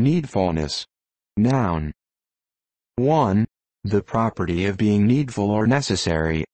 Needfulness. Noun. 1. The property of being needful or necessary.